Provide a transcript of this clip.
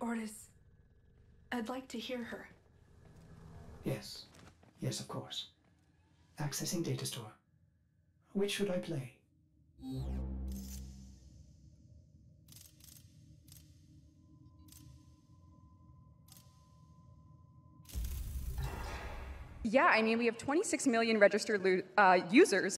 Ordis, I'd like to hear her. Yes. Yes, of course. Accessing data store. Which should I play? Yeah, I mean, we have 26 million registered uh, users.